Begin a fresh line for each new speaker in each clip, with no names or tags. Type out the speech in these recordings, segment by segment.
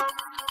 Thank you.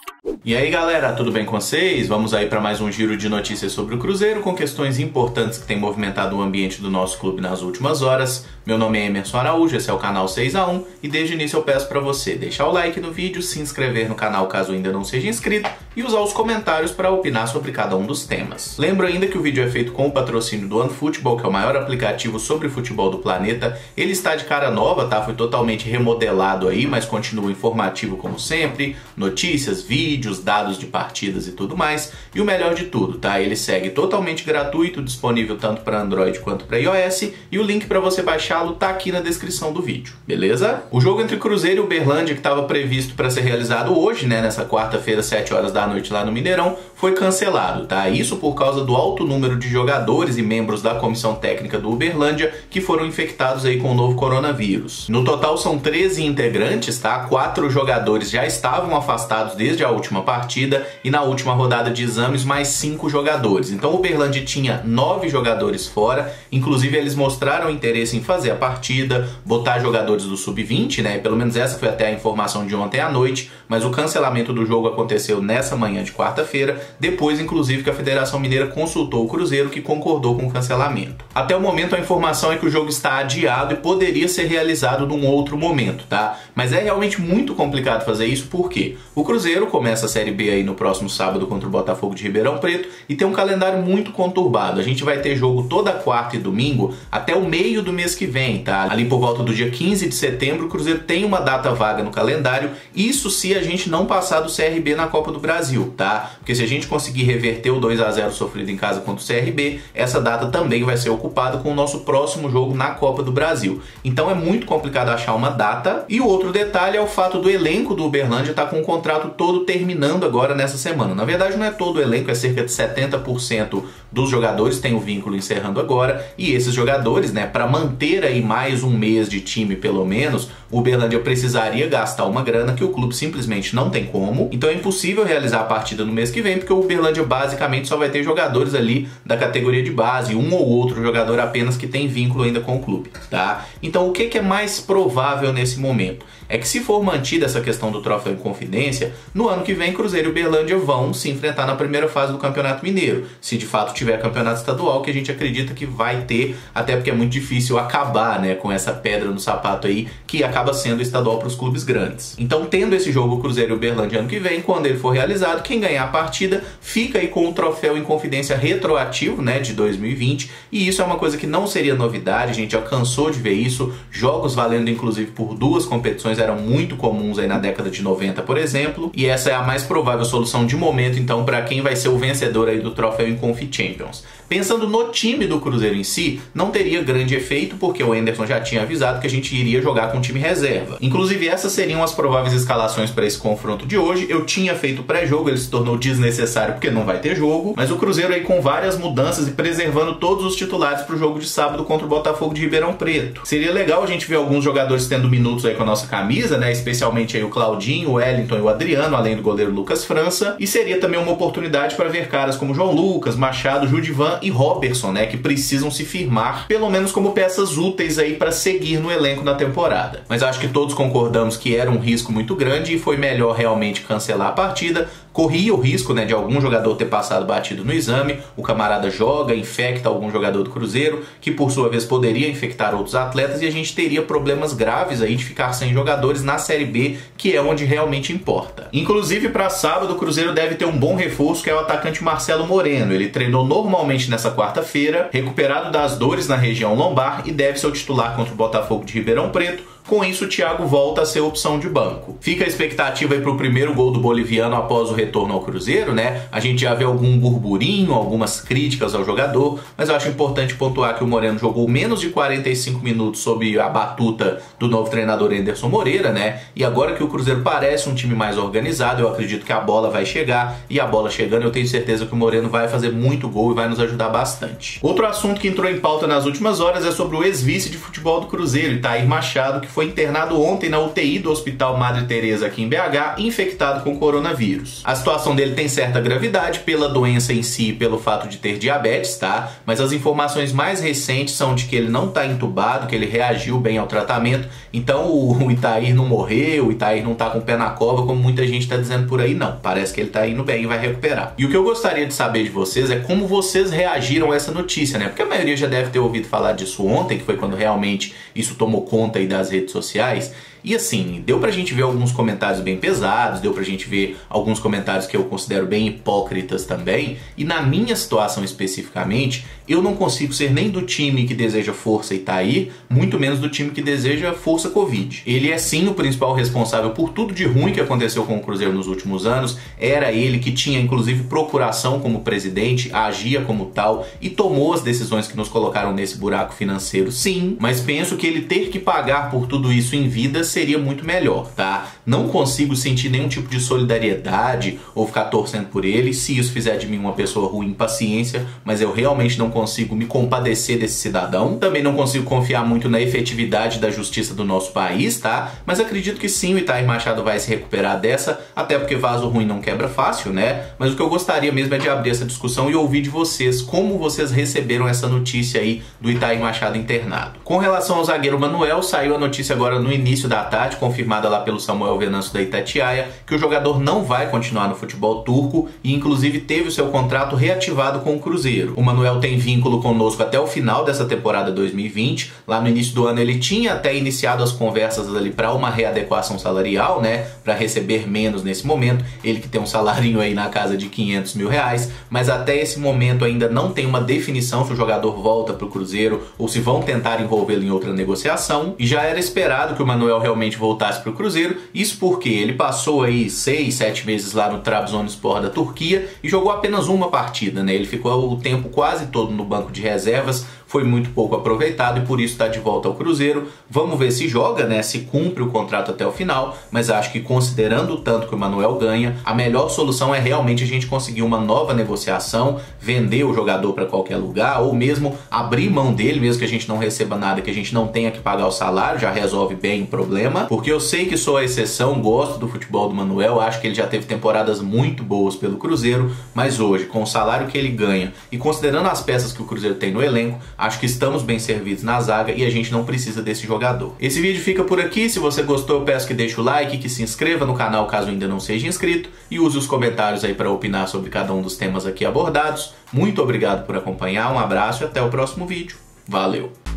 E aí galera, tudo bem com vocês? Vamos aí para mais um giro de notícias sobre o Cruzeiro com questões importantes que têm movimentado o ambiente do nosso clube nas últimas horas. Meu nome é Emerson Araújo, esse é o canal 6 a 1 e desde o início eu peço para você deixar o like no vídeo, se inscrever no canal caso ainda não seja inscrito e usar os comentários para opinar sobre cada um dos temas. Lembro ainda que o vídeo é feito com o patrocínio do OneFootball, que é o maior aplicativo sobre futebol do planeta. Ele está de cara nova, tá? Foi totalmente remodelado aí, mas continua informativo como sempre, notícias, vídeos, dados de partidas e tudo mais. E o melhor de tudo, tá? Ele segue totalmente gratuito, disponível tanto para Android quanto para iOS, e o link para você baixá-lo tá aqui na descrição do vídeo, beleza? O jogo entre Cruzeiro e Uberlândia, que estava previsto para ser realizado hoje, né, nessa quarta-feira, 7 horas da noite lá no Mineirão, foi cancelado, tá? Isso por causa do alto número de jogadores e membros da comissão técnica do Uberlândia que foram infectados aí com o novo coronavírus. No total são 13 integrantes, tá? Quatro jogadores já estavam afastados desde a última partida e na última rodada de exames mais cinco jogadores. Então o Uberlândia tinha nove jogadores fora, inclusive eles mostraram interesse em fazer a partida, botar jogadores do sub-20, né? Pelo menos essa foi até a informação de ontem à noite, mas o cancelamento do jogo aconteceu nessa manhã de quarta-feira, depois inclusive que a Federação Mineira consultou o Cruzeiro que concordou com o cancelamento. Até o momento a informação é que o jogo está adiado e poderia ser realizado num outro momento, tá? Mas é realmente muito complicado fazer isso porque o Cruzeiro começa Série B aí no próximo sábado contra o Botafogo de Ribeirão Preto e tem um calendário muito conturbado. A gente vai ter jogo toda quarta e domingo até o meio do mês que vem, tá? Ali por volta do dia 15 de setembro, o Cruzeiro tem uma data vaga no calendário, isso se a gente não passar do CRB na Copa do Brasil, tá? Porque se a gente conseguir reverter o 2 a 0 sofrido em casa contra o CRB, essa data também vai ser ocupada com o nosso próximo jogo na Copa do Brasil. Então é muito complicado achar uma data. E o outro detalhe é o fato do elenco do Uberlândia estar tá com o contrato todo terminando agora nessa semana. Na verdade, não é todo o elenco, é cerca de 70% dos jogadores tem o vínculo encerrando agora. E esses jogadores, né, para manter aí mais um mês de time pelo menos, o Uberlândia precisaria gastar uma grana que o clube simplesmente não tem como. Então é impossível realizar a partida no mês que vem, porque o Uberlândia basicamente só vai ter jogadores ali da categoria de base, um ou outro jogador apenas que tem vínculo ainda com o clube, tá? Então o que é mais provável nesse momento? É que se for mantida essa questão do troféu em confidência, no ano que vem Cruzeiro e Uberlândia vão se enfrentar na primeira fase do Campeonato Mineiro. Se de fato tiver campeonato estadual, que a gente acredita que vai ter, até porque é muito difícil acabar, né, com essa pedra no sapato aí, que acaba sendo estadual para os clubes grandes. Então, tendo esse jogo Cruzeiro e Uberlândia ano que vem, quando ele for realizado, quem ganhar a partida fica aí com o troféu em confidência retroativo, né, de 2020, e isso é uma coisa que não seria novidade, a gente já cansou de ver isso, jogos valendo inclusive por duas competições eram muito comuns aí na década de 90, por exemplo, e essa é a mais provável solução de momento, então, para quem vai ser o vencedor aí do troféu em Confi Champions. Pensando no time do Cruzeiro em si, não teria grande efeito, porque o Anderson já tinha avisado que a gente iria jogar com time reserva. Inclusive, essas seriam as prováveis escalações para esse confronto de hoje. Eu tinha feito pré-jogo, ele se tornou desnecessário porque não vai ter jogo, mas o Cruzeiro aí com várias mudanças e preservando todos os titulares para o jogo de sábado contra o Botafogo de Ribeirão Preto. Seria legal a gente ver alguns jogadores tendo minutos aí com a nossa camisa, né? Especialmente aí o Claudinho, o Wellington e o Adriano, além do goleiro Lucas França. E seria também uma oportunidade para ver caras como João Lucas, Machado, Judivan e Robertson, né, que precisam se firmar, pelo menos como peças úteis aí para seguir no elenco na temporada. Mas acho que todos concordamos que era um risco muito grande e foi melhor realmente cancelar a partida, corria o risco né, de algum jogador ter passado batido no exame, o camarada joga, infecta algum jogador do Cruzeiro, que por sua vez poderia infectar outros atletas e a gente teria problemas graves aí de ficar sem jogadores na Série B, que é onde realmente importa. Inclusive para sábado o Cruzeiro deve ter um bom reforço que é o atacante Marcelo Moreno. Ele treinou normalmente nessa quarta-feira, recuperado das dores na região lombar e deve ser o titular contra o Botafogo de Ribeirão Preto com isso, o Thiago volta a ser opção de banco. Fica a expectativa para o primeiro gol do boliviano após o retorno ao Cruzeiro, né? A gente já vê algum burburinho, algumas críticas ao jogador, mas eu acho importante pontuar que o Moreno jogou menos de 45 minutos sob a batuta do novo treinador Anderson Moreira, né? E agora que o Cruzeiro parece um time mais organizado, eu acredito que a bola vai chegar e a bola chegando, eu tenho certeza que o Moreno vai fazer muito gol e vai nos ajudar bastante. Outro assunto que entrou em pauta nas últimas horas é sobre o ex-vice de futebol do Cruzeiro, Itair Machado, que foi foi internado ontem na UTI do Hospital Madre Teresa aqui em BH, infectado com coronavírus. A situação dele tem certa gravidade pela doença em si e pelo fato de ter diabetes, tá? Mas as informações mais recentes são de que ele não está entubado, que ele reagiu bem ao tratamento. Então o Itair não morreu, o Itair não tá com o pé na cova, como muita gente está dizendo por aí, não. Parece que ele tá indo bem e vai recuperar. E o que eu gostaria de saber de vocês é como vocês reagiram a essa notícia, né? Porque a maioria já deve ter ouvido falar disso ontem, que foi quando realmente isso tomou conta aí das redes sociais. E assim, deu pra gente ver alguns comentários bem pesados, deu pra gente ver alguns comentários que eu considero bem hipócritas também. E na minha situação especificamente, eu não consigo ser nem do time que deseja força Itaí, muito menos do time que deseja força Covid. Ele é sim o principal responsável por tudo de ruim que aconteceu com o Cruzeiro nos últimos anos. Era ele que tinha inclusive procuração como presidente, agia como tal e tomou as decisões que nos colocaram nesse buraco financeiro, sim. Mas penso que ele ter que pagar por tudo isso em vida seria muito melhor, tá? Não consigo sentir nenhum tipo de solidariedade ou ficar torcendo por ele. Se isso fizer de mim uma pessoa ruim, paciência, mas eu realmente não consigo me compadecer desse cidadão. Também não consigo confiar muito na efetividade da justiça do nosso país, tá? Mas acredito que sim, o Itair Machado vai se recuperar dessa, até porque vaso ruim não quebra fácil, né? Mas o que eu gostaria mesmo é de abrir essa discussão e ouvir de vocês como vocês receberam essa notícia aí do Itair Machado internado. Com relação ao zagueiro Manuel, saiu a notícia agora no início da tarde, confirmada lá pelo Samuel Venâncio da Itatiaia, que o jogador não vai continuar no futebol turco e inclusive teve o seu contrato reativado com o Cruzeiro. O Manuel tem vínculo conosco até o final dessa temporada 2020. Lá no início do ano ele tinha até iniciado as conversas ali para uma readequação salarial, né, para receber menos nesse momento. Ele que tem um salário aí na casa de 500 mil reais, mas até esse momento ainda não tem uma definição se o jogador volta para o Cruzeiro ou se vão tentar envolvê-lo em outra negociação. E já era esperado que o Manuel realmente voltasse para o Cruzeiro. Isso porque ele passou aí seis, sete meses lá no Trabzonspor da Turquia e jogou apenas uma partida, né? Ele ficou o tempo quase todo no banco de reservas, foi muito pouco aproveitado e por isso está de volta ao Cruzeiro. Vamos ver se joga, né? Se cumpre o contrato até o final, mas acho que considerando o tanto que o Manuel ganha, a melhor solução é realmente a gente conseguir uma nova negociação, vender o jogador para qualquer lugar ou mesmo abrir mão dele, mesmo que a gente não receba nada, que a gente não tenha que pagar o salário, já resolve bem o problema, porque eu sei que sou a exceção, gosto do futebol do Manuel, acho que ele já teve temporadas muito boas pelo Cruzeiro, mas hoje, com o salário que ele ganha e considerando as peças que o Cruzeiro tem no elenco, Acho que estamos bem servidos na zaga e a gente não precisa desse jogador. Esse vídeo fica por aqui. Se você gostou, eu peço que deixe o like, que se inscreva no canal caso ainda não seja inscrito e use os comentários aí para opinar sobre cada um dos temas aqui abordados. Muito obrigado por acompanhar, um abraço e até o próximo vídeo. Valeu!